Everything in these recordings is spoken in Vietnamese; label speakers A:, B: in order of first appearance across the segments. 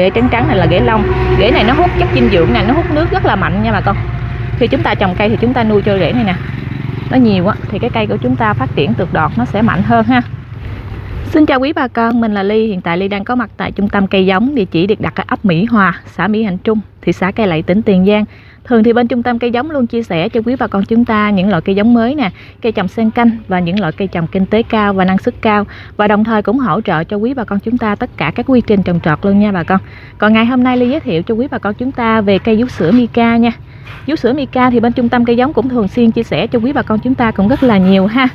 A: rễ trắng trắng này là rễ lông rễ này nó hút chất dinh dưỡng này nó hút nước rất là mạnh nha bà con khi chúng ta trồng cây thì chúng ta nuôi cho rễ này nè nó nhiều á thì cái cây của chúng ta phát triển tược đọt nó sẽ mạnh hơn ha Xin chào quý bà con, mình là Ly. Hiện tại Ly đang có mặt tại trung tâm cây giống, địa chỉ được đặt ở ấp Mỹ Hòa, xã Mỹ Hạnh Trung, thị xã Cây Lậy, tỉnh Tiền Giang. Thường thì bên trung tâm cây giống luôn chia sẻ cho quý bà con chúng ta những loại cây giống mới nè, cây trồng xen canh và những loại cây trồng kinh tế cao và năng suất cao. Và đồng thời cũng hỗ trợ cho quý bà con chúng ta tất cả các quy trình trồng trọt luôn nha bà con. Còn ngày hôm nay Ly giới thiệu cho quý bà con chúng ta về cây vú sữa mika nha. Vú sữa mika thì bên trung tâm cây giống cũng thường xuyên chia sẻ cho quý bà con chúng ta cũng rất là nhiều ha.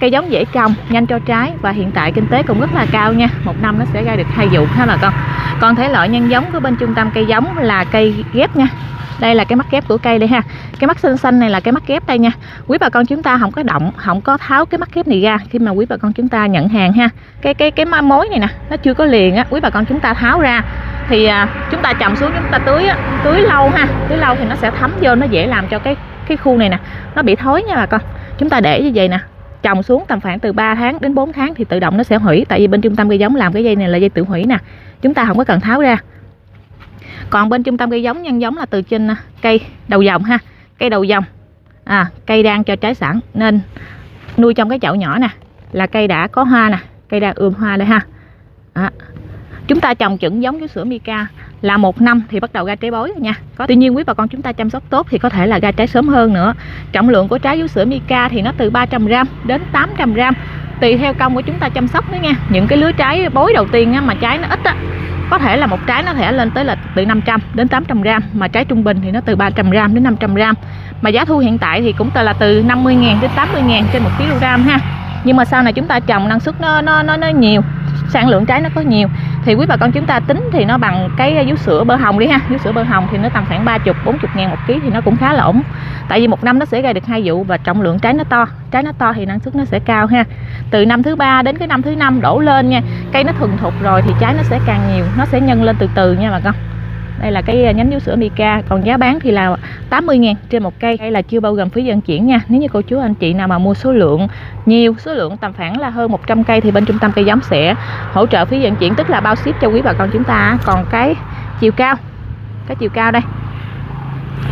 A: Cây giống dễ trồng nhanh cho trái và hiện tại kinh tế cũng rất là cao nha. Một năm nó sẽ ra được hai vụ ha bà con. Còn thể loại nhân giống của bên trung tâm cây giống là cây ghép nha đây là cái mắt ghép của cây đây ha. Cái mắt xanh xanh này là cái mắt ghép đây nha. Quý bà con chúng ta không có động không có tháo cái mắt ghép này ra khi mà quý bà con chúng ta nhận hàng ha. Cái cái cái mối này nè nó chưa có liền á. Quý bà con chúng ta tháo ra thì à, chúng ta trồng xuống chúng ta tưới á, tưới lâu ha tưới lâu thì nó sẽ thấm vô nó dễ làm cho cái cái khu này nè nó bị thối nha bà con. Chúng ta để như vậy nè trồng xuống tầm khoảng từ 3 tháng đến 4 tháng thì tự động nó sẽ hủy. Tại vì bên trung tâm cây giống làm cái dây này là dây tự hủy nè. Chúng ta không có cần tháo ra còn bên trung tâm cây giống nhân giống là từ trên à, cây đầu dòng ha cây đầu dòng. À, cây đang cho trái sẵn nên nuôi trong cái chậu nhỏ nè là cây đã có hoa nè cây đang ươm hoa đây ha. À. chúng ta trồng chuẩn giống với sữa mica là một năm thì bắt đầu ra trái bối rồi nha. Có tuy nhiên quý bà con chúng ta chăm sóc tốt thì có thể là ra trái sớm hơn nữa. Trọng lượng của trái vú sữa mica thì nó từ 300 gram đến 800 gram tùy theo công của chúng ta chăm sóc nữa nha. Những cái lứa trái bối đầu tiên á, mà trái nó ít á có thể là một trái nó thể lên tới là từ 500 đến 800 gram mà trái trung bình thì nó từ 300 gram đến 500 gram. Mà giá thu hiện tại thì cũng là từ 50 ngàn đến 80 ngàn trên một kg ha. Nhưng mà sau này chúng ta trồng năng suất nó nó nó, nó nhiều sản lượng trái nó có nhiều thì quý bà con chúng ta tính thì nó bằng cái vú sữa bơ hồng đi ha. Vú sữa bơ hồng thì nó tầm khoảng 30 40 ngàn một ký thì nó cũng khá là ổn. Tại vì một năm nó sẽ ra được hai vụ và trọng lượng trái nó to. Trái nó to thì năng suất nó sẽ cao ha. Từ năm thứ ba đến cái năm thứ năm đổ lên nha, cây nó thuần thục rồi thì trái nó sẽ càng nhiều, nó sẽ nhân lên từ từ nha bà con đây là cái à, nhánh vú sữa Mica còn giá bán thì là 80 ngàn trên một cây. Đây là chưa bao gồm phí vận chuyển nha. Nếu như cô chú anh chị nào mà mua số lượng nhiều, số lượng tầm khoảng là hơn 100 cây thì bên trung tâm cây giống sẽ hỗ trợ phí vận chuyển, tức là bao ship cho quý bà con chúng ta. Còn cái chiều cao, cái chiều cao đây.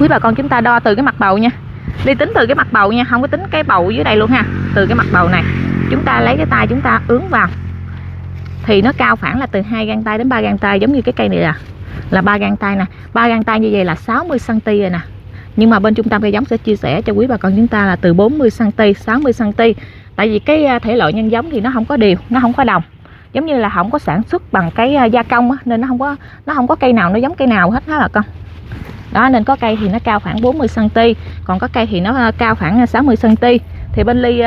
A: Quý bà con chúng ta đo từ cái mặt bầu nha. Đi tính từ cái mặt bầu nha, không có tính cái bầu dưới đây luôn ha. Từ cái mặt bầu này, chúng ta lấy cái tay chúng ta ướng vào. Thì nó cao khoảng là từ hai gang tay đến ba gang tay, giống như cái cây này à là ba gang tay nè. Ba gang tay như vậy là 60 cm rồi nè. Nhưng mà bên trung tâm cây giống sẽ chia sẻ cho quý bà con chúng ta là từ 40 cm 60 cm tại vì cái à, thể loại nhân giống thì nó không có đều nó không có đồng. Giống như là không có sản xuất bằng cái à, gia công á, nên nó không có nó không có cây nào nó giống cây nào hết đó là con? Đó nên có cây thì nó cao khoảng 40 cm còn có cây thì nó à, cao khoảng 60 cm thì bên ly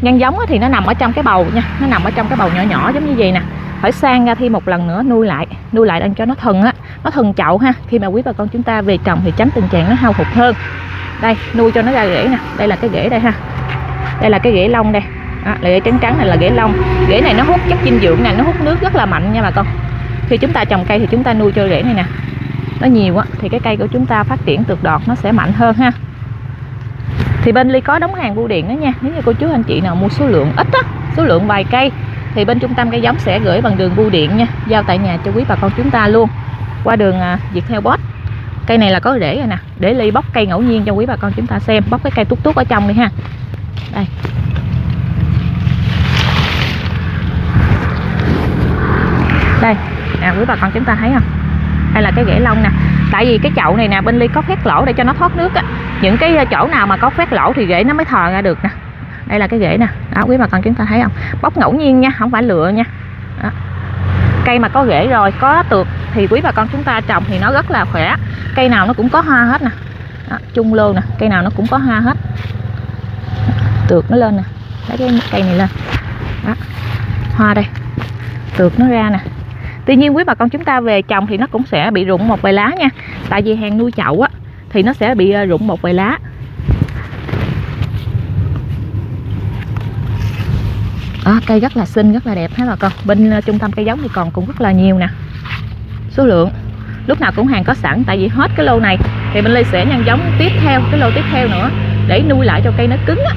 A: nhân giống thì nó nằm ở trong cái bầu nha nó nằm ở trong cái bầu nhỏ nhỏ giống như vậy nè. Phải sang ra thêm một lần nữa nuôi lại nuôi lại đang cho nó thuần á nó thần chậu ha. Khi mà quý bà con chúng ta về trồng thì tránh tình trạng nó hao hụt hơn. Đây nuôi cho nó ra rễ nè. Đây là cái rễ đây ha. Đây là cái rễ lông đây. À, rễ trắng trắng này là rễ lông rễ này nó hút chất dinh dưỡng này nó hút nước rất là mạnh nha bà con. Khi chúng ta trồng cây thì chúng ta nuôi cho rễ này nè. Nó nhiều á thì cái cây của chúng ta phát triển tược đọt nó sẽ mạnh hơn ha. Thì bên ly có đóng hàng bưu điện đó nha. Nếu như cô chú anh chị nào mua số lượng ít á số lượng vài cây thì bên trung tâm cây giống sẽ gửi bằng đường bưu điện nha. Giao tại nhà cho quý bà con chúng ta luôn qua đường à, Việt theo bot cây này là có rễ rồi nè, để ly bóc cây ngẫu nhiên cho quý bà con chúng ta xem. Bóc cái cây tút tút ở trong đi ha. Đây. Đây, nè, quý bà con chúng ta thấy không? Đây là cái rễ lông nè. Tại vì cái chậu này nè, bên ly có phét lỗ để cho nó thoát nước á. Những cái à, chỗ nào mà có phét lỗ thì rễ nó mới thò ra được nè. Đây là cái rễ nè. Đó, quý bà con chúng ta thấy không? Bóc ngẫu nhiên nha, không phải lựa nha. Đó. cây mà có rễ rồi, có tược thì quý bà con chúng ta trồng thì nó rất là khỏe. Cây nào nó cũng có hoa hết nè. Đó, chung lô nè cây nào nó cũng có hoa hết. Tược nó lên nè lấy cái cây này lên. Đó. hoa đây tược nó ra nè. Tuy nhiên quý bà con chúng ta về trồng thì nó cũng sẽ bị rụng một vài lá nha. Tại vì hàng nuôi chậu á thì nó sẽ bị ờ, rụng một vài lá. Đó, cây rất là xinh rất là đẹp hết bà con. Bên ờ, trung tâm cây giống thì còn cũng rất là nhiều nè số lượng. Lúc nào cũng hàng có sẵn tại vì hết cái lô này thì bên ly sẽ nhân giống tiếp theo cái lô tiếp theo nữa để nuôi lại cho cây nó cứng á.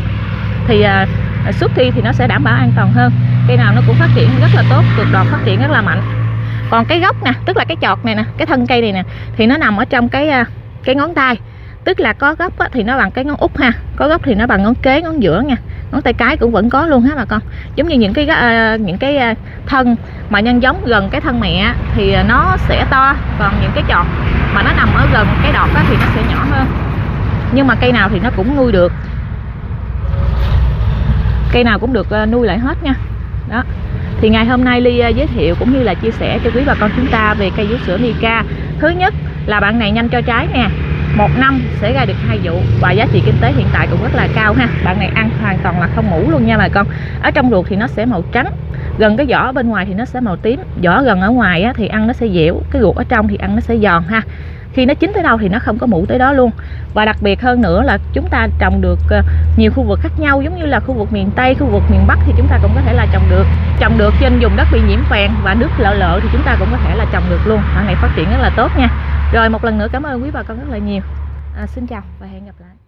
A: Thì à, à xuất thi thì nó sẽ đảm bảo an toàn hơn. Cây nào nó cũng phát triển rất là tốt cực đọt phát triển rất là mạnh. Còn cái gốc nè tức là cái chọt này nè cái thân cây này nè thì nó nằm ở trong cái à, cái ngón tay tức là có gốc thì nó bằng cái ngón út ha. Có gốc thì nó bằng ngón kế ngón giữa nha. Ngón tay cái cũng vẫn có luôn ha bà con? Giống như những cái uh, những cái à, thân mà nhân giống gần cái thân mẹ thì nó sẽ to. Còn những cái chọt mà nó nằm ở gần cái đọt thì nó sẽ nhỏ hơn. Nhưng mà cây nào thì nó cũng nuôi được. Cây nào cũng được à, nuôi lại hết nha. Đó. Thì ngày hôm nay ly giới thiệu cũng như là chia sẻ cho quý bà con chúng ta về cây vú sữa Nika thứ nhất là bạn này nhanh cho trái nè một năm sẽ ra được hai vụ và giá trị kinh tế hiện tại cũng rất là cao ha. Bạn này ăn hoàn toàn là không mũ luôn nha bà con. Ở trong ruột thì nó sẽ màu trắng gần cái vỏ bên ngoài thì nó sẽ màu tím. Vỏ gần ở ngoài á, thì ăn nó sẽ dẻo cái ruột ở trong thì ăn nó sẽ giòn ha. Khi nó chín tới đâu thì nó không có mũ tới đó luôn. Và đặc biệt hơn nữa là chúng ta trồng được ờ, nhiều khu vực khác nhau giống như là khu vực miền Tây khu vực miền Bắc thì chúng ta cũng có thể là trồng được. Trồng được trên vùng đất bị nhiễm phèn và nước lợ lợ thì chúng ta cũng có thể là trồng được luôn. Bạn này phát triển rất là tốt nha rồi một lần nữa cảm ơn quý bà con rất là nhiều. À, xin chào và hẹn gặp lại.